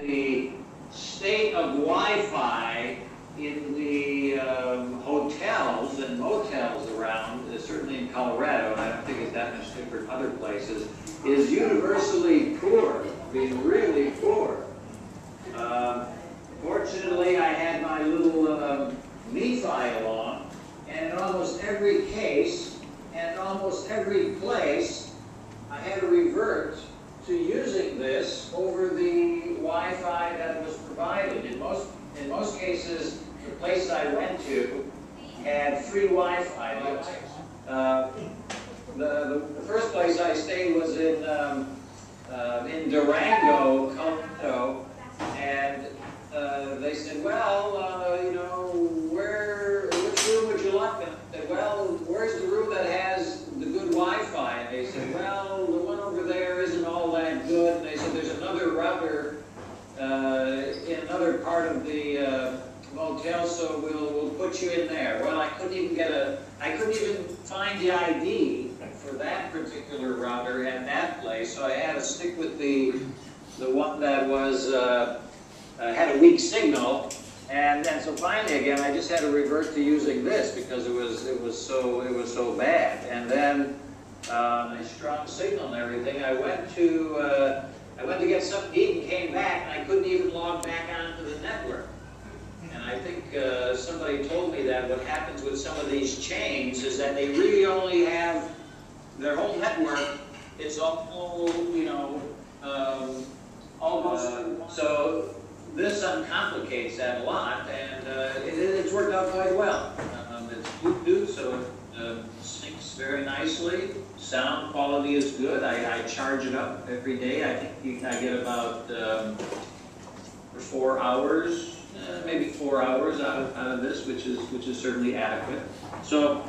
the state of Wi-Fi in the um, hotels and motels around, uh, certainly in Colorado, and I don't think it's that much different other places, is universally poor, I mean, really poor. Um, Fortunately, I had my little um, MiFi along, and in almost every case, and almost every place, I had to revert to using this over the Wi-Fi that was provided. In most, in most cases, the place I went to had free Wi-Fi. Uh, the, the, the first place I stayed was in, um, uh, in Durango, Colorado, and uh, they said, well, uh, you know, where, which room would you like? And I said, well, where's the room that has the good Wi-Fi? And they said, well, the one over there isn't all that good. And they said, there's another router uh, in part of the uh, motel, so we'll, we'll put you in there. Well, I couldn't even get a, I couldn't even find the ID for that particular router at that place, so I had to stick with the, the one that was, uh, uh, had a weak signal, and then so finally again, I just had to revert to using this because it was it was so it was so bad. And then um, a strong signal and everything. I went to uh, I went to get something to eat and came back, and I couldn't even log back onto the network. And I think uh, somebody told me that what happens with some of these chains is that they really only have their whole network. It's all you know. Um, almost so this uncomplicates that a lot, and uh, it, it's worked out quite well. Um, it's Bluetooth, so it uh, syncs very nicely. Sound quality is good. I, I charge it up every day. I think you, I get about um, four hours, uh, maybe four hours out of, out of this, which is which is certainly adequate. So